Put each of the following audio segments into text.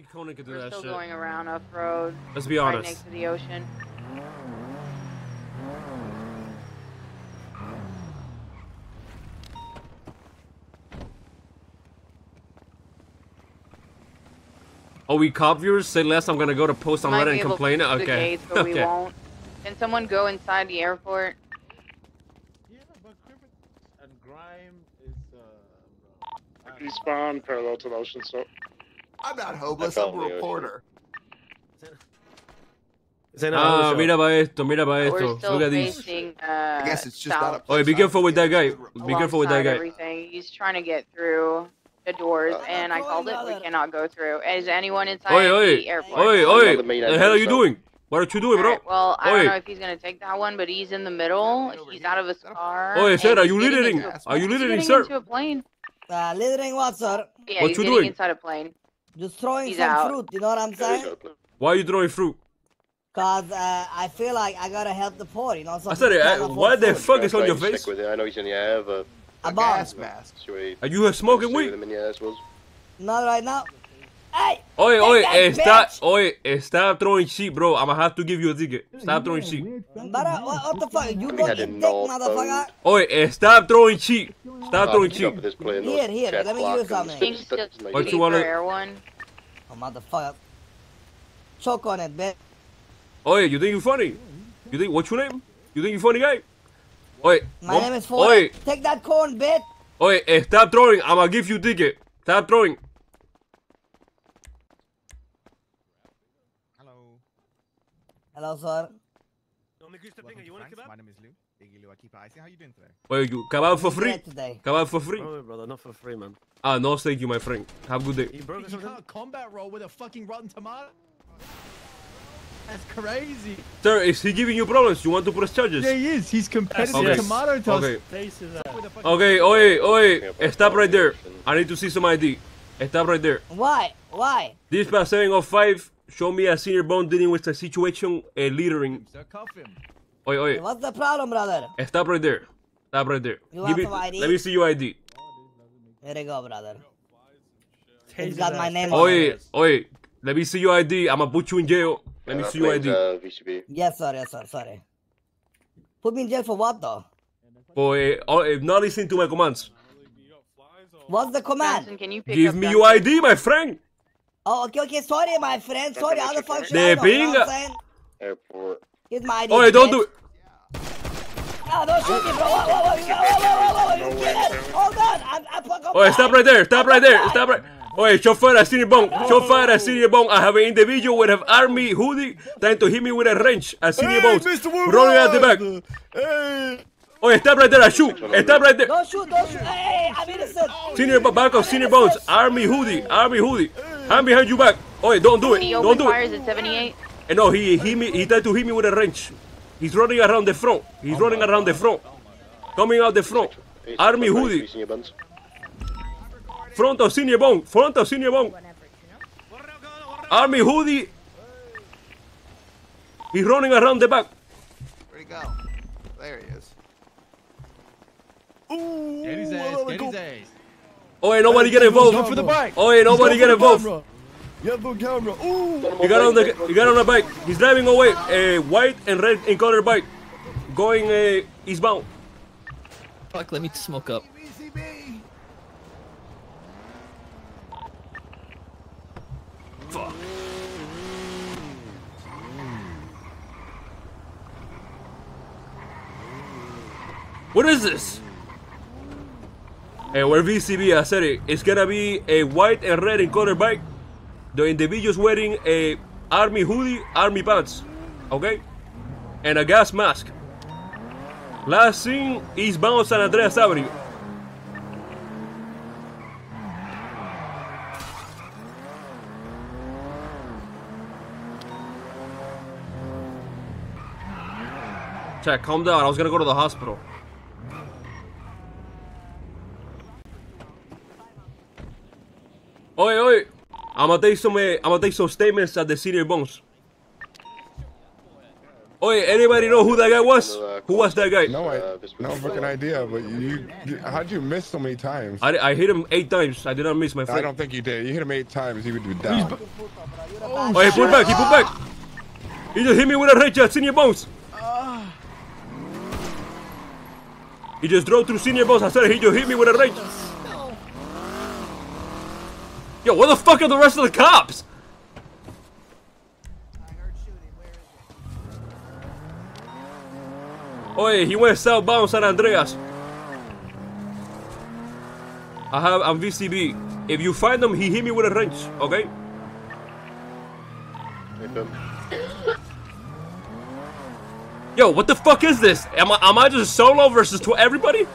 Only Conan can do We're that still shit. going around off road. Let's be Right honest. next to the ocean. Oh, we cop viewers say less. I'm gonna go to post on Reddit and able to complain. the Okay. gates, but we okay. won't. Can someone go inside the airport? Yeah, but Cricket and Grime is uh. He spawned parallel to the ocean, so I'm not homeless. I'm a reporter. Ah, mira pa esto, mira pa We're esto. Look at these. facing uh, I guess it's just not a south Oh, be careful with that guy. Be careful with that guy. everything. He's trying to get through the doors, Uh, and I called it. We cannot go through. Is anyone inside Oi, the oi, airport? oi, oi. Another The hell are you doing? What are you doing, bro? Alright, well, I Oi. don't know if he's gonna take that one, but he's in the middle. He's out of his car. Oi, sir, are you getting littering? into a- Are you he's littering, getting sir? into a plane. Uh, littering what, sir? Yeah, What he's you getting doing? inside a plane. Just throwing He's some out. fruit, you know what I'm saying? Why are you throwing fruit? Cause uh, I feel like I gotta help the poor, you know. Some I said it. people I, can't what afford the fuck is on your face? With it. I know he's in the air, but A A gas mask. Are you smoking weed? with him in the air, I suppose. Not right now. Hey! Oi, oi, that, eh, stop, oi, stop throwing shit, bro. I'ma have to give you a ticket. Stop throwing shit. Brother, what, what the fuck? You We got had your dick, motherfucker? Oi, eh, stop throwing shit. Stop throwing pick shit. Here, here, let me black use something. Can you stuff, still that's my- What you wanna- for one? Oh, motherfucker. Choke on it, bitch. Oi, you think you funny? You think what's your name? You think you funny guy? Oi, My what- name is Ford. Oi, Take that corn, bitch. oi, eh, stop throwing. I'ma give you ticket. Stop throwing. Hello. Hello, sir. Welcome to Frank's. My name is Lou. Biggie Lou. I keep icy. How you doing today? Oi, you come out for free. Dead today. Come out for free. No, brother, not for free, man. Ah, no, thank you, my friend. Have a good day. You broke You can't combat roll with a fucking rotten tomato. That's crazy. Sir, is he giving you problems? You want to press charges? Yeah, he is. He's competitive Okay. tomato toss. Okay. Faces that. With a fucking- Okay, oi, oi, stop right there. I need to see some ID. Stop right there. Why? Why? Dispatch 705, show me a senior bond dealing with the situation, uh, littering. So cuff. Oi, oi, What's the problem, brother? stop right there. Stop right there. You want me, some ID? Let me see your ID. Here you go, brother. Tasers He's got my name tasers on Oi, ass. oi, let me see your ID. I'ma put you in jail. Let me Uh, see your ID. uh, VCB. Yes, sir. Yes, sir. Sorry. Put me in jail for what, though? For uh, not listening to my commands. What's the command? Johnson, can you pick Give up me your ID, my friend. Oh, okay, okay. Sorry, my friend. Sorry. How the fuck should De I know? You know what pinga. I'm saying? Airport. Here's my ID. Oi, don't bitch. do it. Ah, don't shoot me, bro. Whoa, whoa, whoa, whoa, whoa, whoa, whoa, whoa, you get it. Hold on. I'm, I'm fucking. Oi, stop right there. Stop right there. Stop right. Oi, show fire at senior bone. Show fire at senior bone. I have an individual with an army hoodie trying to hit me with a wrench at senior bones. Running out the back. Oi, stop right there. I shoot. Stop right there. Don't shoot, don't shoot. Hey, I'm innocent. Senior bo- back of senior bones. Army hoodie. Army hoodie. I'm behind you back. Oi, don't do it. He Don't opened do it. fires at 78. Eh, No, he hit me. He tried to hit me with a wrench. He's running around the front. He's running around the front. Coming out the front. Army hoodie. Facing your buns. Front of senior bone. Front of senior bone. Army hoodie. He's running around the back. Where'd he go? There he is. Get his ass. Get his ass. Oh, nobody get involved. Go for the bike. Oh, nobody get involved. You have no camera. Ooh. He got on the he got on a bike. He's driving away. A white and red in color bike, going uh, eastbound. Fuck, let me smoke up. Fuck. What is this? Hey, we're VCB. I said it. It's gonna be a white and red in color bike. The individual's wearing a army hoodie, army pants, okay, and a gas mask. Last seen eastbound San Andreas Avenue. Check, calm down. I was gonna go to the hospital. Oi, oi. I'm gonna take some. Uh, I'm gonna take some statements at the senior bones. Oi, anybody know who that guy was? Who was that guy? No, I, no fucking idea. But you, you, how'd you miss so many times? I, I hit him eight times. I did not miss my I don't think you did. You hit him eight times, he would be down. Oh, he pulled back. He pulled back. He just hit me with a wrench at senior bones. He just drove through senior bones. I said he just hit me with a wrench. Yo, where the fuck are the rest of the cops? Oye, he went southbound San Andreas. I have I'm VCB. If you find him, he hit me with a wrench, okay? Yo, what the fuck is this? Am I am I just solo versus to everybody?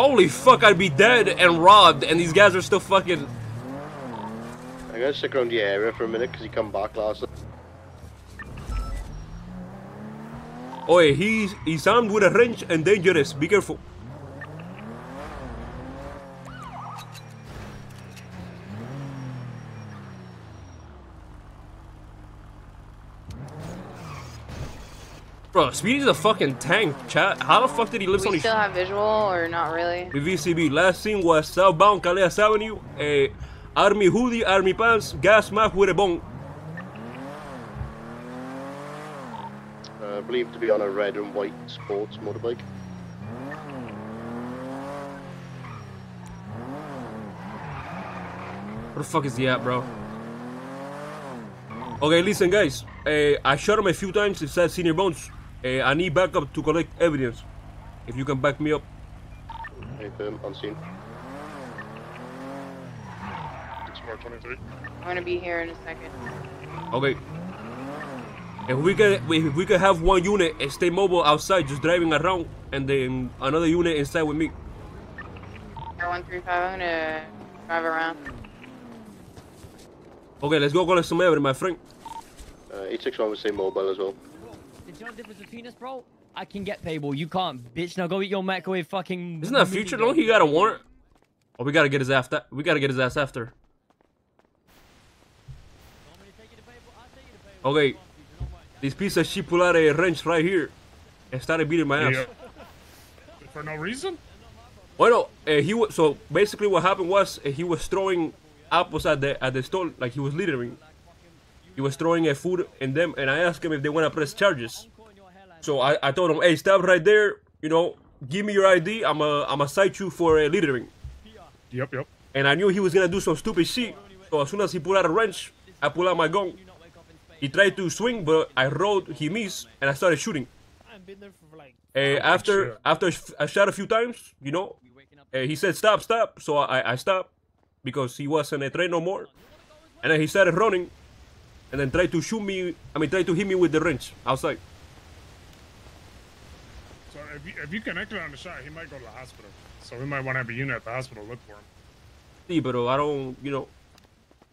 Holy fuck, I'd be dead and robbed, and these guys are still fucking. I'm gonna stick around the area for a minute because he come back last. Oye, he's he's armed with a wrench and dangerous. Be careful. Bro, Speedy's a fucking tank, chat. How the fuck did he live We on still have visual or not really? with VCB? Last seen was southbound Calais Avenue, eh, army hoodie, army pants, gas mask with a bone. Uh, believed to be on a red and white sports motorbike. Where the fuck is he at, bro? Okay, listen, guys. Uh, I shot him a few times. It said senior bones. Uh, I need backup to collect evidence. If you can back me up. Hey, boom, on scene. It's more 23. I'm gonna be here in a second. Okay. If we can, if we can have one unit and stay mobile outside, just driving around, and then another unit inside with me. 135, I'm gonna drive around. Okay, let's go collect some evidence, my friend. Uh, 861 would say mobile as well. Did you know the difference between us, bro? I can get paywall. You can't, bitch. Now go eat your microwave fucking. Isn't that future? Don't he got a warrant? Oh, we gotta get his after. We gotta get his ass after. Okay. This piece of shit pulled out a wrench right here and started beating my ass. For no reason? Well, uh, he was so basically what happened was uh, he was throwing apples at the at the store like he was littering. He was throwing a food in them, and I asked him if they want to press charges. So I, I told him, hey, stop right there. You know, give me your ID. I'm a I'm a cite you for a littering. Yep, yep. And I knew he was gonna do some stupid shit. So as soon as he pulled out a wrench, I pulled out my gun. He tried to swing, but I rolled. He missed, and I started shooting. Uh, after after I shot a few times, you know, uh, he said stop, stop. So I I stopped because he wasn't a train no more. And then he started running, and then tried to shoot me. I mean, tried to hit me with the wrench outside. So if you, if you connected on the shot, he might go to the hospital. So we might want to have a unit at the hospital look for him. See, but uh, I don't, you know,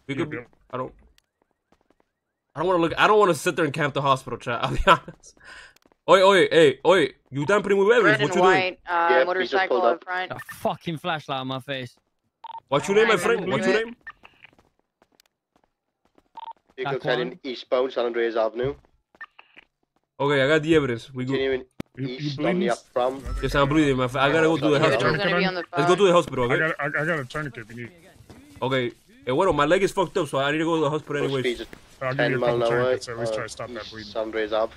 we could. yep. I don't. I don't want to look. I don't want to sit there and camp the hospital, chat. I'll be honest. Oi, oi, hey, oi! You tampering with evidence? Red What and you doing? white, uh, Yep, he just motorcycle up up. front. A fucking flashlight on my face. What's your name, my friend? What's your name? Vehicle's heading eastbound San Andreas Avenue. Okay, I got the evidence. We go. Continuing You- you east bleeding? the up from. Yes, I'm bleeding, my friend. I gotta go to the hospital. Individual's gonna be on the Let's go to the hospital, I okay? got, I, I got a tourniquet if you need. Okay. Eh, bueno, my leg is fucked up, so I need to go to the hospital Most anyways. speeds I'll give 10 you a mile couple an hour. tourniquets. At least uh, try to stop that east bleeding. San Andreas Ave.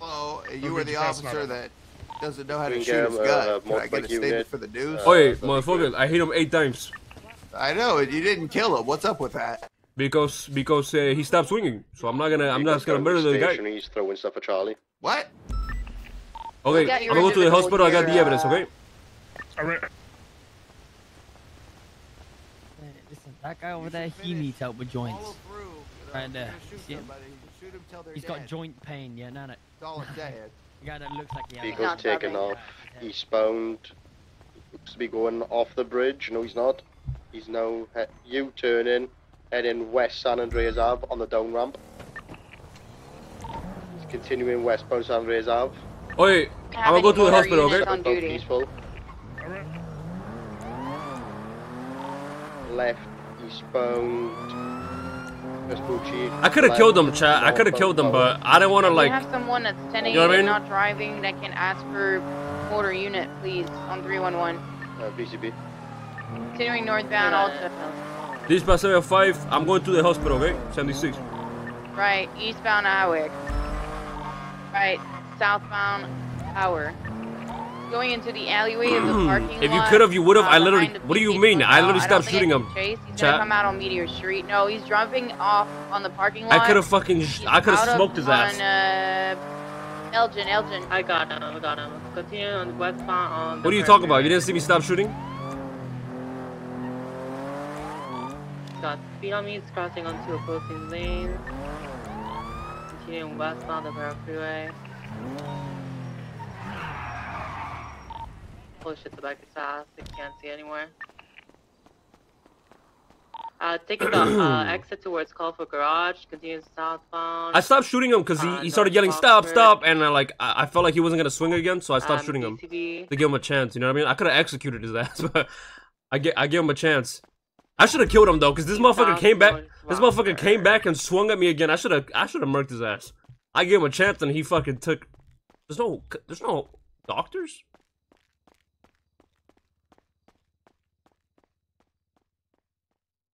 Oh, you Look were the officer that doesn't know how to shoot his uh, gun. Can I get a statement for the news? Uh, Oi, that'd motherfucker, I hit him eight times. I know, you didn't kill him. What's up with that? Because because uh, he stopped swinging. So I'm not gonna I'm not gonna murder the guy. He's throwing stuff at Charlie. What? Okay, I'm gonna go to the individual hospital. I got the here, evidence. uh, Okay. All right. Listen, that guy over there, he needs help with joints. Follow through. You know, Right there. you're gonna Shoot See. Shoot him till He's dead. got joint pain, yeah, no, no. That's all I'm. The guy that looks like he has Vehicle's not taking stopping. off eastbound. Looks to be going off the bridge. No, he's not. He's now he- U-turning, heading west San Andreas Ave on the down ramp. He's continuing westbound San Andreas Ave. Oi, I'm gonna go to the hospital. motor Okay. on duty. Peaceful. All right. Left eastbound Vespucci. I could have killed them, chat. I could have killed them, but I didn't want to like. have someone that's 10 You know what I mean? and not driving that can ask for motor unit, please, on 311. Uh, VCB. Continuing northbound, also. This is by 75. I'm going to the hospital, okay? 76. Right, eastbound Hawick. Right, southbound Howard. Going into the alleyway of the parking lot. If you lot, could have, you would have. uh, I literally. What do you PC mean? I literally don't stopped I shooting him. Chase. He's gonna come out on Meteor Street. No, he's jumping off on the parking lot. I could have fucking. He's I could have smoked his ass. On, uh, Elgin, Elgin. I got him, I got him. Continue on the westbound on What are you talking about? You didn't see me stop shooting? Got speed on me, it's crossing onto opposing lanes. Continuing westbound Del Perro Freeway. Holy shit, the back is fast. I can't see anywhere. Uh, taking the uh, exit towards Colford Garage, continues southbound. I stopped shooting him because he, Uh, he started yelling, "Stop, stop!" And I like I, I felt like he wasn't gonna swing again, so I stopped Um, shooting him to give him a chance. You know what I mean? I could have executed his ass, but I get I gave him a chance. I should have killed him though, because this motherfucker came back. This motherfucker came back and swung at me again. I should have I should have murked his ass. I gave him a chance and he fucking took. There's no there's no doctors.